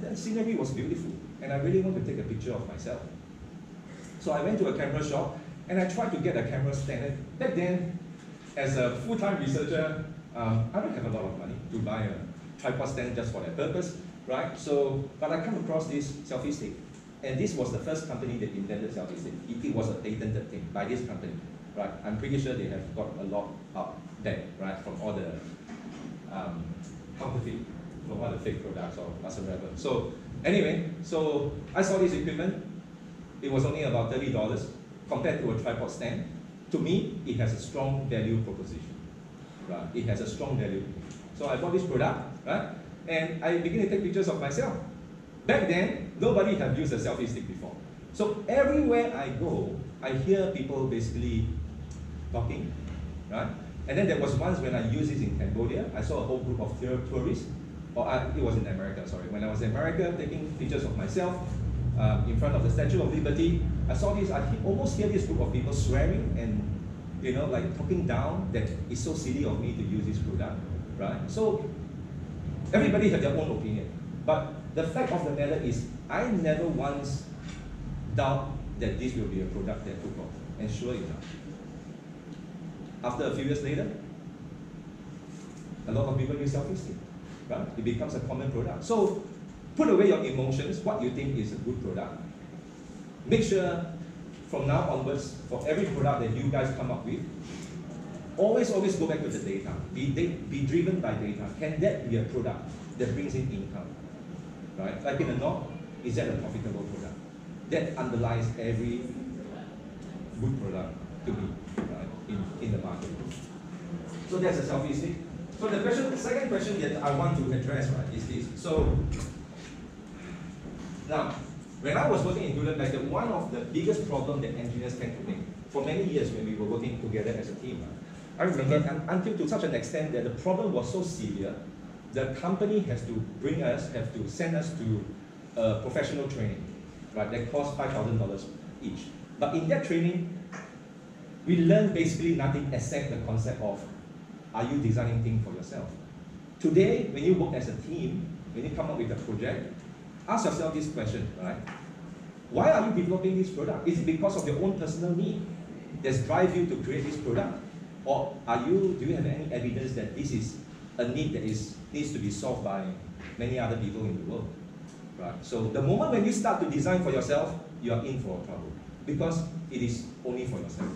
the scenery was beautiful, and I really want to take a picture of myself. So I went to a camera shop, and I tried to get a camera stand. Back then, as a full-time researcher, um, I don't have a lot of money to buy a tripod stand just for that purpose, right? So, but I come across this selfie stick, and this was the first company that invented selfie stick. It, it was a patented thing by this company, right? I'm pretty sure they have got a lot out there, right, from all the um, counterfeit, all the fake products or whatsoever. So anyway, so I saw this equipment. It was only about thirty dollars compared to a tripod stand. To me, it has a strong value proposition, right? It has a strong value. So I bought this product, right? And I begin to take pictures of myself. Back then, nobody had used a selfie stick before. So everywhere I go, I hear people basically talking, right? And then there was once when I used this in Cambodia, I saw a whole group of tourists, or it was in America, sorry. When I was in America taking pictures of myself um, in front of the Statue of Liberty, I saw this, I almost hear this group of people swearing and, you know, like talking down that it's so silly of me to use this product, right? So everybody had their own opinion. But the fact of the matter is, I never once doubt that this will be a product that took off. And sure enough, after a few years later, a lot of people use selfie stick, right? It becomes a common product. So put away your emotions, what you think is a good product. Make sure from now onwards, for every product that you guys come up with, always, always go back to the data. Be, be driven by data. Can that be a product that brings in income? Right? Like in a North, is that a profitable product? That underlies every good product to me in, in the market. So that's a selfie stick. So the question, the second question that I want to address right, is this. So now, when I was working in Hewlett Packard, one of the biggest problems that engineers tend to make, for many years when we were working together as a team, I remember until to such an extent that the problem was so severe, the company has to bring us, have to send us to uh, professional training, right? That cost $5,000 each. But in that training, we learn basically nothing except the concept of are you designing things for yourself? Today, when you work as a team, when you come up with a project, ask yourself this question, right? Why are you developing this product? Is it because of your own personal need that drive you to create this product? Or are you, do you have any evidence that this is a need that is, needs to be solved by many other people in the world? Right? So the moment when you start to design for yourself, you are in for trouble because it is only for yourself.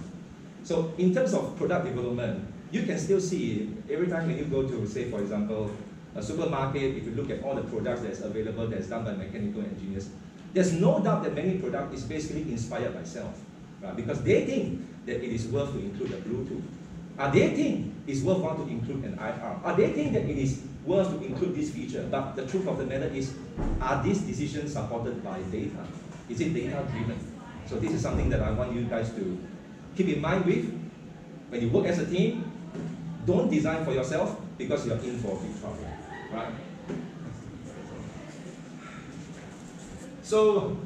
So in terms of product development, you can still see every time when you go to, say, for example, a supermarket, if you look at all the products that's available that's done by mechanical engineers, there's no doubt that many products is basically inspired by self, right? Because they think that it is worth to include a Bluetooth. Are they think it's worthwhile to include an IR? Are uh, they think that it is worth to include this feature? But the truth of the matter is, are these decisions supported by data? Is it data driven? So this is something that I want you guys to keep in mind with when you work as a team, don't design for yourself because you're in for big trouble, right? So,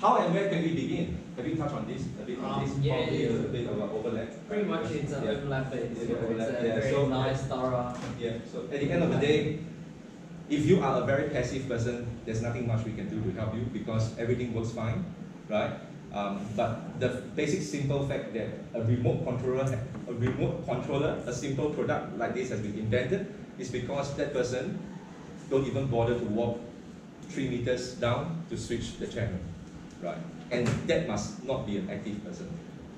how and where can we begin? Have you touched on this a bit on Um, this? yeah, Probably yeah, a bit of an overlap. Pretty much it's an Yeah. overlap. It's, Yeah, it's overlap, a yeah. very So- nice, thorough. Yeah, so at the end of the day, if you are a very passive person, there's nothing much we can do to help you because everything works fine, right? Um, but the basic simple fact that a remote controller, a remote controller, a simple product like this has been invented is because that person don't even bother to walk three meters down to switch the channel, right? And that must not be an active person.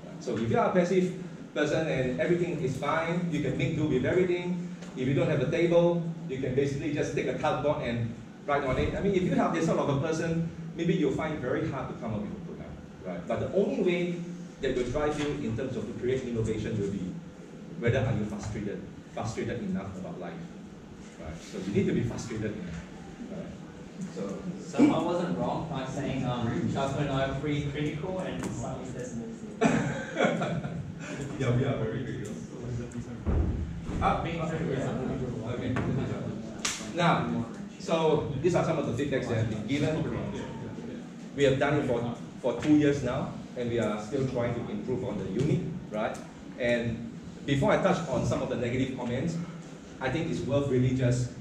right? So if you are a passive person and everything is fine, you can make do with everything. If you don't have a table, you can basically just take a cardboard and write on it. I mean, if you have this sort of a person, maybe you'll find very hard to come up with right? But the only way that will drive you in terms of to create innovation will be whether are you frustrated, frustrated enough about life, right? So you need to be frustrated enough, right? So So I wasn't wrong by saying um, Chaco and I are pretty critical and slightly pessimistic. yeah, we are very critical. Uh, Okay. Now, so these are some of the feedbacks that have been given. We have done it for, for two years now, and we are still trying to improve on the unit, right? And before I touch on some of the negative comments, I think it's worth really just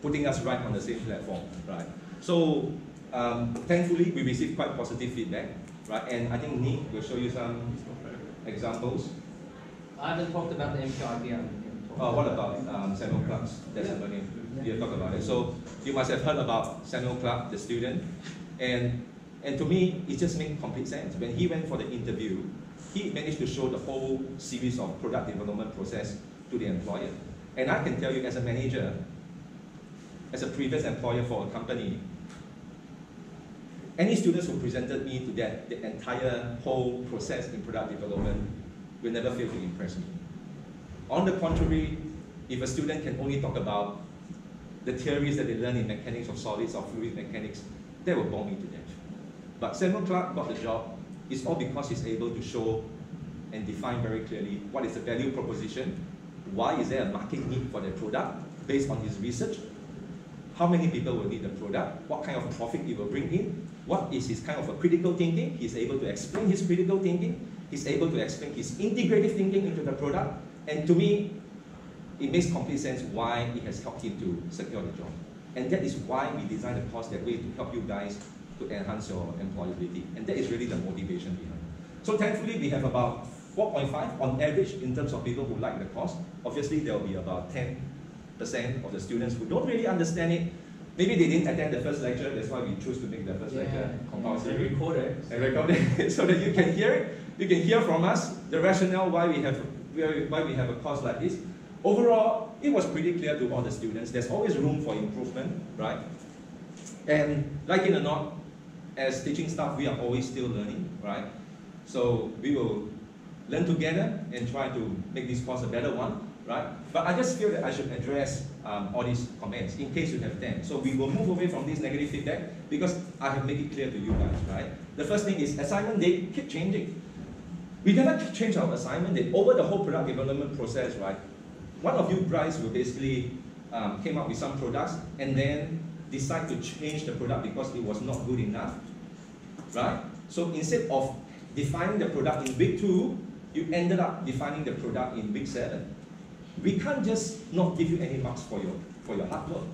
putting us right on the same platform, right? So um, thankfully, we received quite positive feedback, right? And I think Nick will show you some examples. I haven't talked about the MQIB. Uh, what about um, Samuel Clark's testimony? You have talked about it. So you must have heard about Samuel Clark, the student, and and to me, it just made complete sense. When he went for the interview, he managed to show the whole series of product development process to the employer. And I can tell you, as a manager, as a previous employer for a company, any students who presented me to that, the entire whole process in product development will never fail to impress me. On the contrary, if a student can only talk about the theories that they learn in mechanics of solids or fluid mechanics, that will bore me to death. But Samuel Clark got the job, it's all because he's able to show and define very clearly what is the value proposition, why is there a market need for the product based on his research, how many people will need the product, what kind of profit it will bring in, what is his kind of a critical thinking, he's able to explain his critical thinking, he's able to explain his integrative thinking into the product, and to me, it makes complete sense why it has helped him to secure the job. And that is why we designed the course that way to help you guys to enhance your employability. And that is really the motivation behind. So thankfully, we have about 4.5 on average in terms of people who like the course. Obviously, there will be about 10% of the students who don't really understand it. Maybe they didn't attend the first lecture, that's why we choose to make the first yeah. lecture compulsory. And record it. And record it so that you can hear it. You can hear from us the rationale why we have why we have a course like this. Overall, it was pretty clear to all the students. There's always room for improvement, right? And like it or not, as teaching staff, we are always still learning, right? So we will learn together and try to make this course a better one, right? But I just feel that I should address um, all these comments in case you have them. So we will move away from this negative feedback because I have made it clear to you guys, right? The first thing is assignment date keep changing. We cannot change our assignment date over the whole product development process, right? One of you guys will basically um, came up with some products and then decide to change the product because it was not good enough, right? So instead of defining the product in week two, you ended up defining the product in week seven. We can't just not give you any marks for your, for your hard work.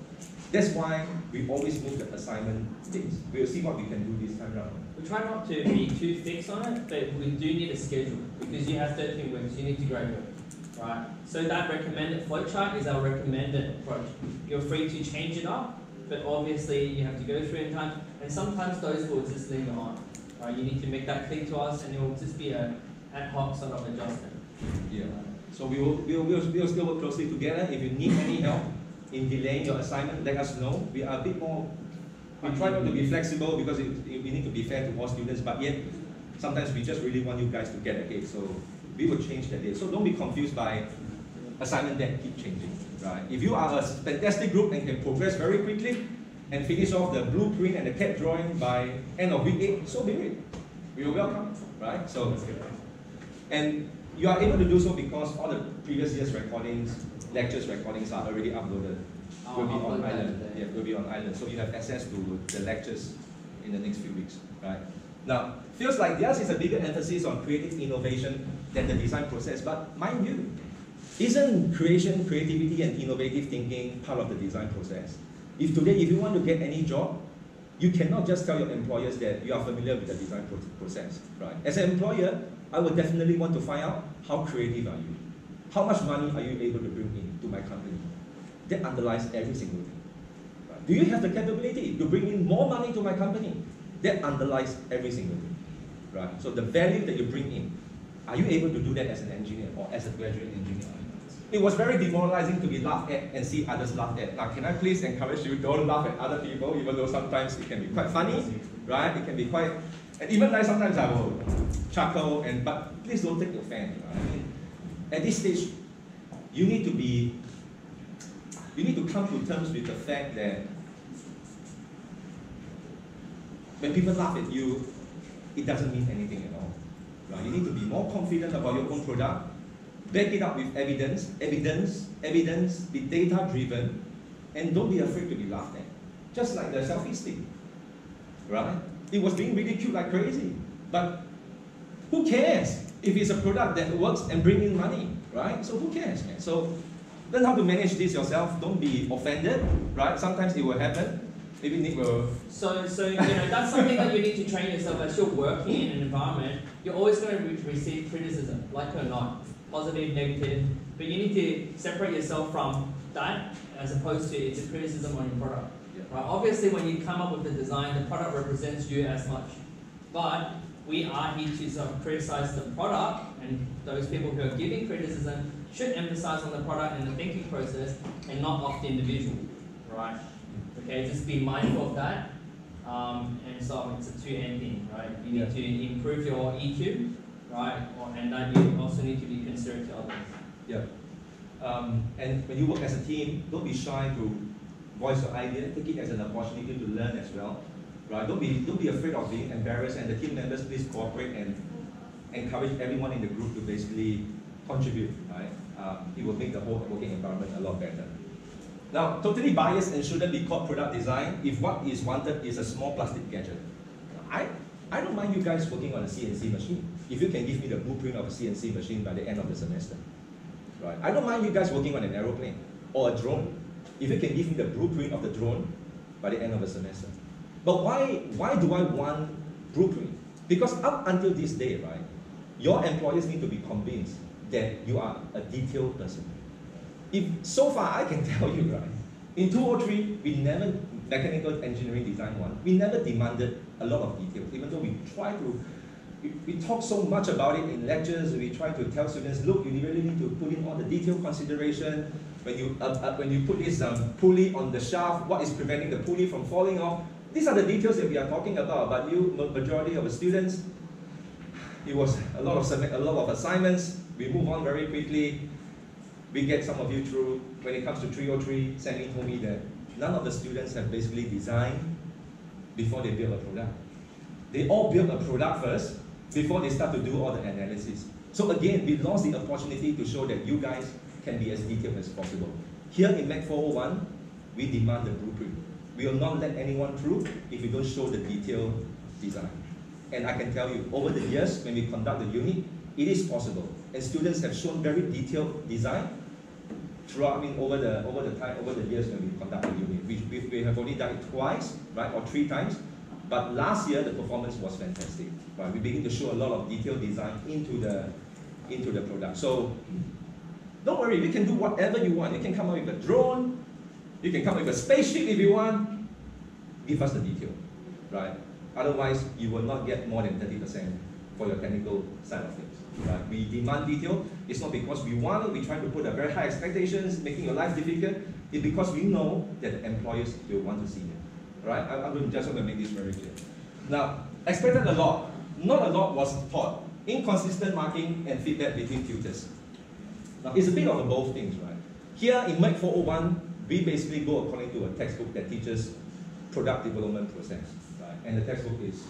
That's why we always move the assignment dates. We'll see what we can do this time around. We try not to be too fixed on it, but we do need a schedule because you have 13 weeks, you need to graduate right? So that recommended flowchart is our recommended approach. You're free to change it up, but obviously you have to go through in time, and sometimes those will just linger on. Right? You need to make that clear to us, and it will just be an ad hoc sort of adjustment. Yeah. So we will, we will, we will, still work closely together. If you need any help in delaying your assignment, let us know. We are a bit more, we try not to be flexible because it, it, we need to be fair to all students, but yet sometimes we just really want you guys to get ahead. So we will change that date. So don't be confused by assignment that keep changing, right? If you are a fantastic group and can progress very quickly and finish off the blueprint and the CAD drawing by end of week eight, so be it. We will welcome, right? So, and you are able to do so because all the previous year's recordings, lectures recordings are already uploaded. Oh, will be on iLearn. Yeah, will be on iLearn. So you have access to the lectures in the next few weeks, right? Now, feels like theirs is a bigger emphasis on creative innovation than the design process, but mind you, isn't creation, creativity, and innovative thinking part of the design process? If today, if you want to get any job, you cannot just tell your employers that you are familiar with the design process, right? As an employer, I would definitely want to find out how creative are you? How much money are you able to bring in to my company? That underlies every single thing. Right? Do you have the capability to bring in more money to my company? That underlies every single thing, right? So the value that you bring in, are you able to do that as an engineer or as a graduate engineer? It was very demoralizing to be laughed at and see others laughed at. Now, can I please encourage you, don't laugh at other people, even though sometimes it can be quite funny, right? It can be quite, and even I sometimes I will chuckle, and but please don't take offense. Right? At this stage, you need to be, you need to come to terms with the fact that when people laugh at you, it doesn't mean anything at all. Right? You need to be more confident about your own product, back it up with evidence, evidence, evidence, be data driven, and don't be afraid to be laughed at. Just like the selfie stick. Right? It was being ridiculed like crazy. But who cares if it's a product that works and brings in money, right? So who cares, man? So Learn how to manage this yourself. Don't be offended, right? Sometimes it will happen. Maybe Nick will. So, so you know that's something that you need to train yourself as you're working in an environment. You're always going to re- receive criticism, like or not, positive, negative. But you need to separate yourself from that, as opposed to it's a criticism on your product. Yeah. Right? Obviously, when you come up with the design, the product represents you as much. But we are here to sort of criticize the product, and those people who are giving criticism should emphasize on the product and the thinking process, and not off the individual. Right? Okay, just be mindful of that. Um, and so it's a two-end thing, right? You need to improve your EQ, right? Or, and that you also need to be considerate to others. Yeah. Um, and when you work as a team, don't be shy to voice your idea. Take it as an opportunity to learn as well, right? Don't be don't be afraid of being embarrassed. And the team members, please cooperate and encourage everyone in the group to basically contribute, right? Um, it will make the whole working environment a lot better. Now, totally biased and shouldn't be called product design if what is wanted is a small plastic gadget. I, I don't mind you guys working on a CNC machine if you can give me the blueprint of a CNC machine by the end of the semester. Right? I don't mind you guys working on an aeroplane or a drone if you can give me the blueprint of the drone by the end of the semester. But why, why do I want blueprint? Because up until this day, right, your employers need to be convinced that you are a detailed person. If so far I can tell you, right, in 203, we never, mechanical engineering design one, we never demanded a lot of details, even though we try to, we, we talk so much about it in lectures, we try to tell students, look, you really need to put in all the detailed consideration. When you, uh, uh, when you put this um, pulley on the shaft, what is preventing the pulley from falling off? These are the details that we are talking about, but you, majority of the students, it was a lot of, a lot of assignments, we move on very quickly, we get some of you through. When it comes to 303, Sammy told me that none of the students have basically designed before they build a product. They all build a product first before they start to do all the analysis. So again, we lost the opportunity to show that you guys can be as detailed as possible. Here in MECH 401, we demand the blueprint. We will not let anyone through if we don't show the detailed design. And I can tell you, over the years, when we conduct the unit, it is possible. And students have shown very detailed design throughout, I mean, over the, over the time, over the years when we conduct the unit. We, we, we have only done it twice, right, or three times. But last year, the performance was fantastic. Right? We begin to show a lot of detailed design into the, into the product. So don't worry, we can do whatever you want. You can come up with a drone, you can come up with a spaceship if you want. Give us the detail, right? Otherwise, you will not get more than 30% for your technical side of things. Right? We demand detail. It's not because we want we try to put a very high expectations, making your life difficult. It's because we know that employers will want to see it. Right? I, I'm just want to make this very clear. Now, expected a lot. Not a lot was taught. Inconsistent marking and feedback between tutors. Now, it's a bit of both things, right? Here in MECH 401, we basically go according to a textbook that teaches product development process, right? And the textbook is,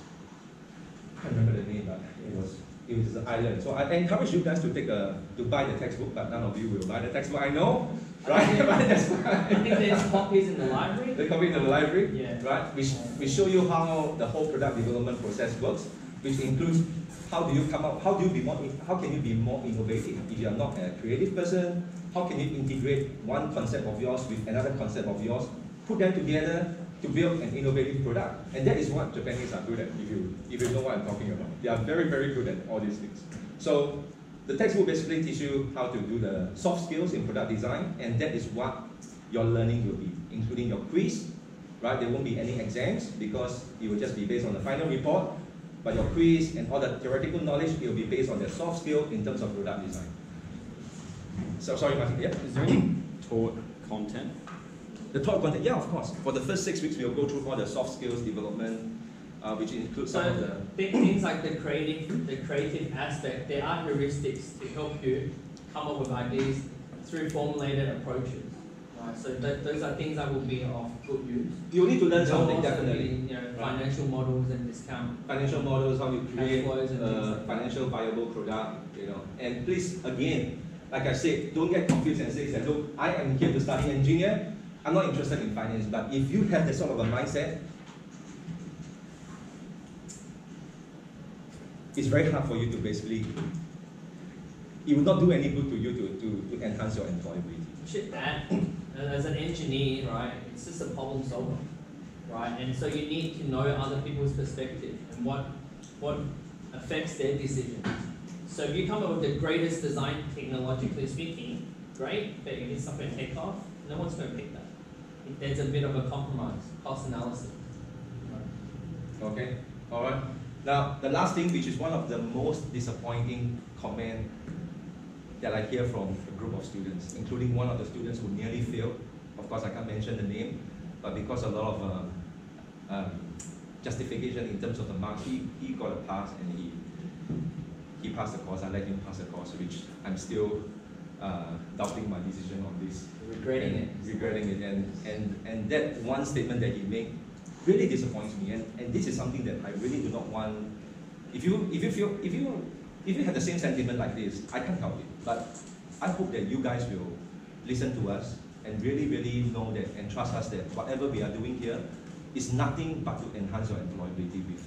I can't remember the name, but it was it was an iLearn. So I encourage you guys to take a to buy the textbook, but none of you will buy the textbook. I know, right? I think there's copies in the library. The copy in the library, Yeah. right? We, we show you how the whole product development process works, which includes how do you come up, how do you be more, how can you be more innovative? If you are not a creative person, how can you integrate one concept of yours with another concept of yours, put them together to build an innovative product? And that is what Japanese are good at, if you, if you know what I'm talking about. They are very, very good at all these things. So the textbook basically teach you how to do the soft skills in product design, and that is what your learning will be, including your quiz, right? There won't be any exams because it will just be based on the final report, but your quiz and all the theoretical knowledge, it will be based on the soft skill in terms of product design. So, sorry, Martin, yeah? Is there any taught content? The top content, yeah, of course. For the first six weeks, we'll go through all the soft skills development, uh, which includes some of the things like the creative, the creative aspect, there are heuristics to help you come up with ideas through formulated approaches. Right, so th- those are things that will be of good use. You need to learn something, definitely. be, You know, financial models and discount. Financial models, how you create flows and things a like financial viable product, you know. And please, again, like I said, don't get confused and say that, look, I am here to study engineer. I'm not interested in finance, but if you have that sort of a mindset, it's very hard for you to basically it will not do any good to you to, to, to enhance your employability. You add, uh, as an engineer, right, it's just a problem solver, right? And so you need to know other people's perspective and what, what affects their decisions. So if you come up with the greatest design technologically speaking, great, but it's not going to take off, no one's going to pick that. There's a bit of a compromise, cost analysis. Okay, all right. Now, the last thing, which is one of the most disappointing comment that I hear from a group of students, including one of the students who nearly failed. Of course, I can't mention the name, but because a lot of uh, um, justification in terms of the mark, he, he got a pass and he he passed the course. I let him pass the course, which I'm still uh, doubting my decision on this Regretting it. and regretting it. And, and, and that one statement that he made really disappoints me. And, and this is something that I really do not want. If you, if you feel, if you, if you have the same sentiment like this, I can't help it. But I hope that you guys will listen to us and really, really know that and trust us that whatever we are doing here is nothing but to enhance your employability with